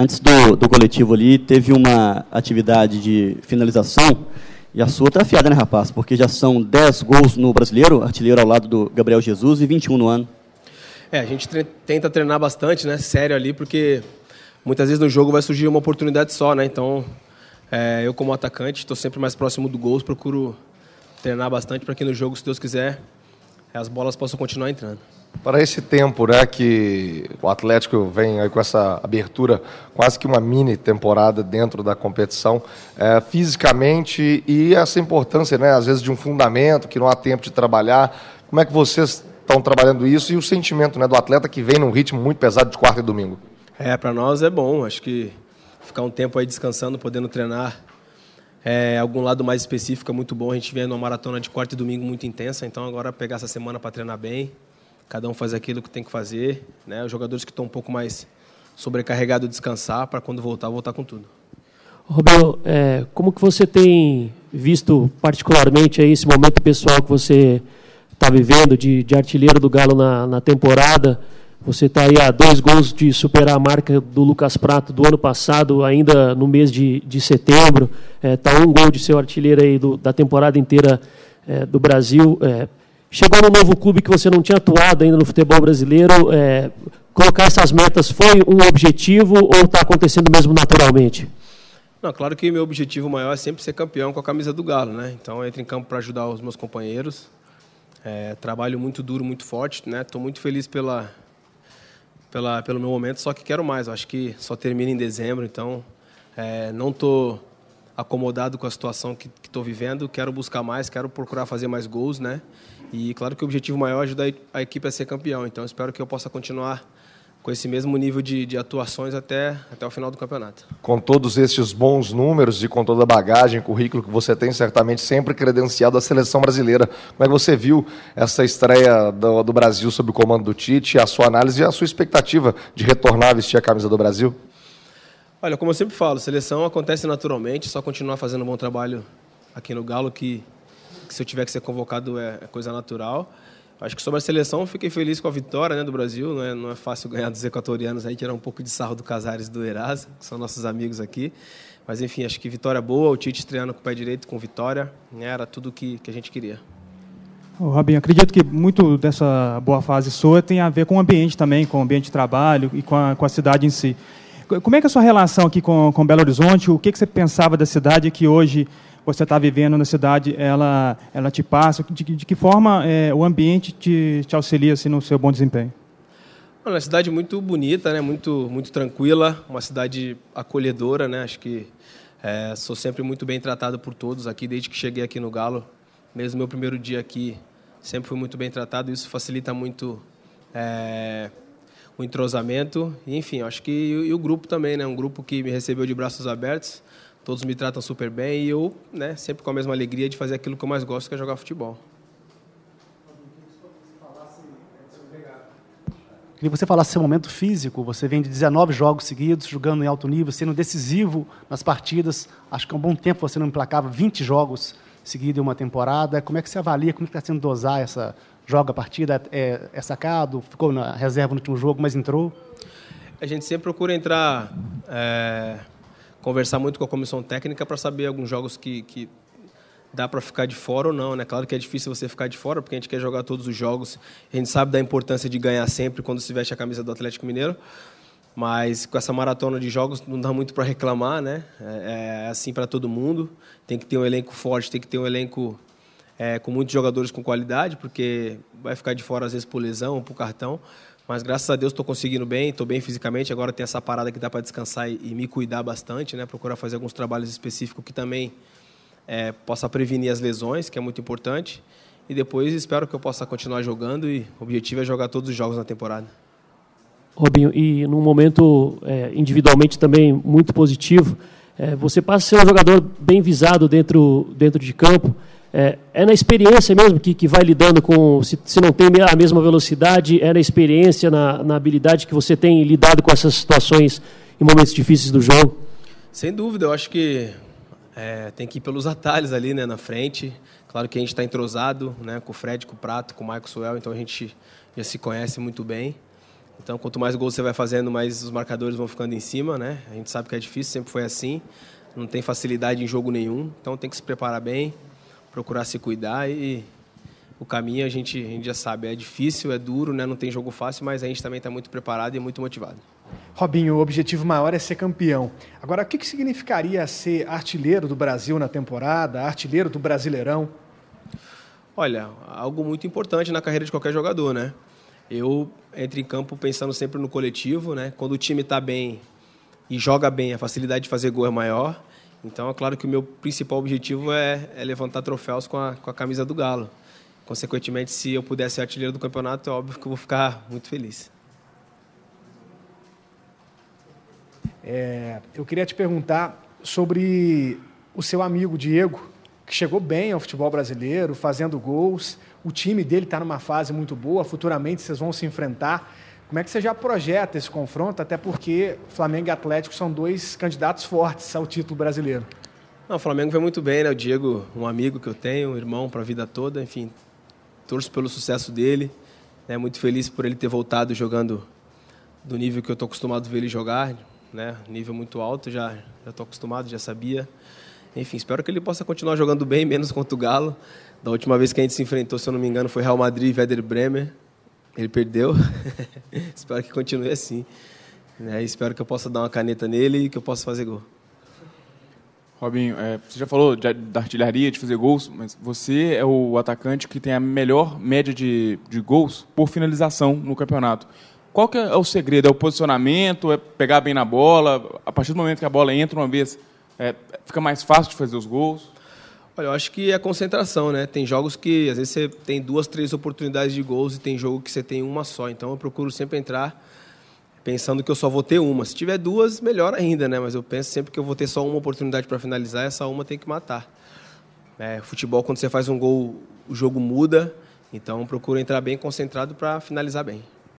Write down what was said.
antes do, do coletivo ali, teve uma atividade de finalização, e a sua está afiada, né, rapaz? Porque já são 10 gols no brasileiro, artilheiro ao lado do Gabriel Jesus, e 21 no ano. É, a gente tre tenta treinar bastante, né, sério ali, porque muitas vezes no jogo vai surgir uma oportunidade só, né? Então, é, eu como atacante, estou sempre mais próximo do gol, procuro treinar bastante para que no jogo, se Deus quiser, as bolas possam continuar entrando. Para esse tempo, né, que o Atlético vem com essa abertura, quase que uma mini temporada dentro da competição, é, fisicamente e essa importância, né, às vezes de um fundamento que não há tempo de trabalhar. Como é que vocês estão trabalhando isso e o sentimento, né, do atleta que vem num ritmo muito pesado de quarta e domingo? É, para nós é bom. Acho que ficar um tempo aí descansando, podendo treinar é, algum lado mais específico é muito bom. A gente vem numa maratona de quarta e domingo muito intensa, então agora pegar essa semana para treinar bem, cada um faz aquilo que tem que fazer. Né? Os jogadores que estão um pouco mais sobrecarregados descansar para quando voltar, voltar com tudo. Roberto, é, como que você tem visto particularmente aí esse momento pessoal que você está vivendo de, de, artilheiro do Galo na, na temporada? Você está aí a dois gols de superar a marca do Lucas Prato do ano passado, ainda no mês de, de setembro. Está é, tá um gol de seu artilheiro aí do, da temporada inteira é, do Brasil. É, chegou no novo clube que você não tinha atuado ainda no futebol brasileiro. É, colocar essas metas foi um objetivo ou está acontecendo mesmo naturalmente? Não, claro que meu objetivo maior é sempre ser campeão com a camisa do Galo, né? Então eu entro em campo para ajudar os meus companheiros. É, trabalho muito duro, muito forte, né? Estou muito feliz pela pela, pelo meu momento, só que quero mais. Eu acho que só termina em dezembro, então é, não estou acomodado com a situação que estou vivendo. Quero buscar mais, quero procurar fazer mais gols, né? E claro que o objetivo maior é ajudar a equipe a ser campeão. Então espero que eu possa continuar com esse mesmo nível de, de, atuações até, até o final do campeonato. Com todos esses bons números e com toda a bagagem, currículo que você tem, certamente sempre credenciado à seleção brasileira. Como é que você viu essa estreia do, do Brasil sob o comando do Tite, a sua análise e a sua expectativa de retornar a vestir a camisa do Brasil? Olha, como eu sempre falo, seleção acontece naturalmente, só continuar fazendo um bom trabalho aqui no Galo, que, que se eu tiver que ser convocado é, é coisa natural. Acho que sobre a seleção, fiquei feliz com a vitória né, do Brasil. Não é, não é fácil ganhar dos equatorianos aí, tirar um pouco de sarro do Casares e do Erasa, que são nossos amigos aqui. Mas enfim, acho que vitória boa, o Tite estreando com o pé direito, com vitória, né, era tudo que, que a gente queria. Oh, acredito que muito dessa boa fase sua tem a ver com o ambiente também, com o ambiente de trabalho e com a, com a cidade em si. Como é que é a sua relação aqui com, com Belo Horizonte? O que, que você pensava da cidade que hoje você está vivendo na cidade, ela, ela te passa? De, de que forma é, o ambiente te, te auxilia assim, no seu bom desempenho? É uma cidade muito bonita, né? muito, muito tranquila, uma cidade acolhedora. Né? Acho que é, sou sempre muito bem tratado por todos aqui, desde que cheguei aqui no Galo. Mesmo meu primeiro dia aqui, sempre fui muito bem tratado. Isso facilita muito é, o entrosamento. E, enfim, acho que e, e o grupo também, né? um grupo que me recebeu de braços abertos todos me tratam super bem e eu, né, sempre com a mesma alegria de fazer aquilo que eu mais gosto, que é jogar futebol. Queria que você falasse seu momento físico. Você vem de 19 jogos seguidos, jogando em alto nível, sendo decisivo nas partidas. Acho que há um bom tempo você não emplacava 20 jogos seguidos em uma temporada. Como é que você avalia? Como é está sendo dosar essa joga partida? É, é sacado? Ficou na reserva no último jogo, mas entrou? A gente sempre procura entrar é, conversar muito com a comissão técnica para saber alguns jogos que, que dá para ficar de fora ou não, né? Claro que é difícil você ficar de fora, porque a gente quer jogar todos os jogos. A gente sabe da importância de ganhar sempre quando se veste a camisa do Atlético Mineiro. Mas com essa maratona de jogos não dá muito para reclamar, né? É, é assim para todo mundo. Tem que ter um elenco forte, tem que ter um elenco é, com muitos jogadores com qualidade, porque vai ficar de fora às vezes por lesão ou por cartão. Mas graças a Deus estou conseguindo bem, estou bem fisicamente. Agora tem essa parada que dá para descansar e, e, me cuidar bastante, né? Procurar fazer alguns trabalhos específicos que também é, possa prevenir as lesões, que é muito importante. E depois espero que eu possa continuar jogando e o objetivo é jogar todos os jogos na temporada. Robinho, e num momento é, individualmente também muito positivo, é, você passa a ser um jogador bem visado dentro, dentro de campo. É, é, na experiência mesmo que, que vai lidando com. Se, se, não tem a mesma velocidade, é na experiência, na, na habilidade que você tem lidado com essas situações em momentos difíceis do jogo? Sem dúvida, eu acho que é, tem que ir pelos atalhos ali né, na frente. Claro que a gente está entrosado né, com o Fred, com o Prato, com o Michael Suel, então a gente já se conhece muito bem. Então, quanto mais gols você vai fazendo, mais os marcadores vão ficando em cima, né? A gente sabe que é difícil, sempre foi assim. Não tem facilidade em jogo nenhum. Então, tem que se preparar bem, procurar se cuidar e o caminho a gente, a gente já sabe. É difícil, é duro, né? Não tem jogo fácil, mas a gente também está muito preparado e muito motivado. Robinho, o objetivo maior é ser campeão. Agora, o que, que significaria ser artilheiro do Brasil na temporada, artilheiro do Brasileirão? Olha, algo muito importante na carreira de qualquer jogador, né? Eu entro em campo pensando sempre no coletivo, né? Quando o time está bem e joga bem, a facilidade de fazer gol é maior. Então, é claro que o meu principal objetivo é, é levantar troféus com a, com a camisa do Galo. Consequentemente, se eu puder ser artilheiro do campeonato, é óbvio que eu vou ficar muito feliz. É, eu queria te perguntar sobre o seu amigo Diego, que chegou bem ao futebol brasileiro, fazendo gols. O time dele está numa fase muito boa, futuramente vocês vão se enfrentar. Como é que você já projeta esse confronto? Até porque Flamengo e Atlético são dois candidatos fortes ao título brasileiro. Não, o Flamengo foi muito bem, né? O Diego, um amigo que eu tenho, um irmão para a vida toda, enfim, torço pelo sucesso dele. Né? Muito feliz por ele ter voltado jogando do nível que eu estou acostumado a ver ele jogar, né? Nível muito alto, já já estou acostumado, já sabia. Enfim, espero que ele possa continuar jogando bem, menos contra o Galo. Da última vez que a gente se enfrentou, se eu não me engano, foi Real Madrid e Werder Bremer. Ele perdeu. espero que continue assim. Né? Espero que eu possa dar uma caneta nele e que eu possa fazer gol. Robinho, é, você já falou de, da artilharia, de fazer gols, mas você é o atacante que tem a melhor média de, de gols por finalização no campeonato. Qual que é o segredo? É o posicionamento? É pegar bem na bola? A partir do momento que a bola entra uma vez, é, fica mais fácil de fazer os gols? Olha, eu acho que é concentração, né? Tem jogos que às vezes você tem duas, três oportunidades de gols e tem jogo que você tem uma só. Então eu procuro sempre entrar pensando que eu só vou ter uma. Se tiver duas, melhor ainda, né? Mas eu penso sempre que eu vou ter só uma oportunidade para finalizar, essa uma tem que matar. É, futebol, quando você faz um gol, o jogo muda. Então procuro entrar bem concentrado para finalizar bem.